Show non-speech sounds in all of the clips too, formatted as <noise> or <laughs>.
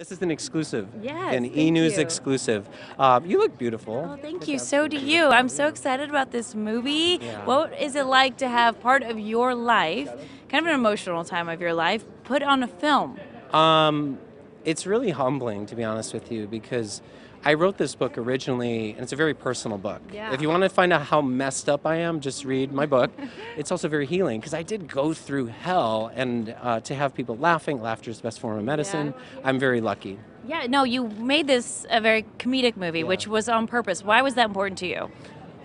This is an exclusive. Yes, An thank E News you. exclusive. Um, you look beautiful. Oh, thank you. So do you. I'm so excited about this movie. Yeah. What is it like to have part of your life, kind of an emotional time of your life, put on a film? Um, it's really humbling, to be honest with you, because I wrote this book originally, and it's a very personal book. Yeah. If you want to find out how messed up I am, just read my book. <laughs> it's also very healing because I did go through hell, and uh, to have people laughing, laughter is the best form of medicine. I'm very lucky. Yeah, no, you made this a very comedic movie, which was on purpose. Why was that important to you?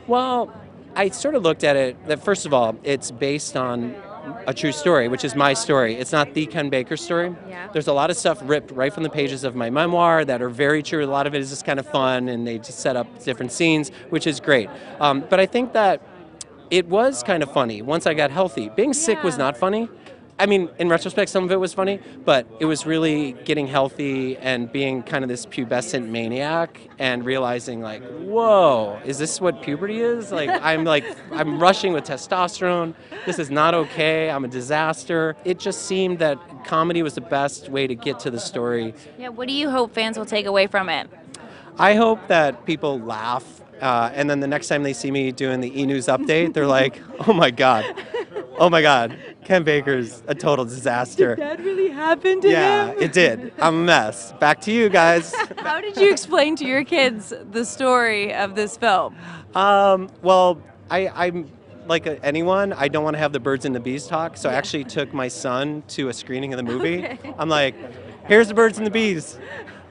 Well, I sort of looked at it that first of all, it's based on a true story, which is my story. It's not the Ken Baker story. Yeah. There's a lot of stuff ripped right from the pages of my memoir that are very true. A lot of it is just kind of fun, and they just set up different scenes, which is great. Um, but I think that it was kind of funny once I got healthy. Being sick was not funny. I mean, in retrospect, some of it was funny, but it was really getting healthy and being kind of this pubescent maniac and realizing, like, whoa, is this what puberty is? Like, <laughs> I'm like, I'm rushing with testosterone. This is not okay. I'm a disaster. It just seemed that comedy was the best way to get to the story. Yeah, what do you hope fans will take away from it? I hope that people laugh, uh, and then the next time they see me doing the e news update, they're like, oh my God, oh my God, Ken Baker's a total disaster. Did that really happened to Yeah, it did. I'm a mess. Back to you guys. <laughs> How did you explain to your kids the story of this film? Um, well, I, I'm like anyone, I don't want to have the birds and the bees talk, so I actually took my son to a screening of the movie. <laughs> Okay. I'm like, here's the birds and the bees.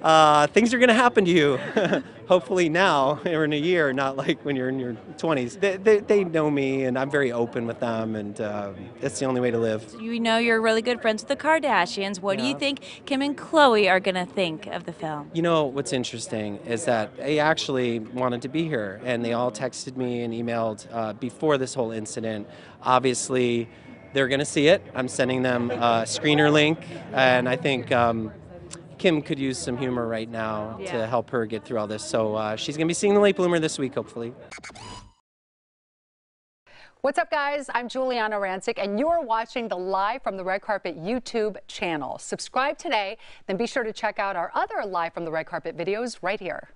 Uh, things are going to happen to you. <laughs> Hopefully now or in a year, not like when you're in your 20s. They, they, they know me, and I'm very open with them, and um, that's the only way to live. You know you're really good friends with the Kardashians. What do you think Kim and Khloe are going to think of the film? You know what's interesting is that they actually wanted to be here, and they all texted me and emailed uh, before this whole incident. Obviously, they're going to see it. I'm sending them a screener link, and I think um, Kim could use some humor right now Yeah. to help her get through all this. So uh, she's going to be seeing the late bloomer this week, hopefully. What's up, guys? I'm Giuliana Rancic, and you're watching the Live from the Red Carpet YouTube channel. Subscribe today, then be sure to check out our other Live from the Red Carpet videos right here.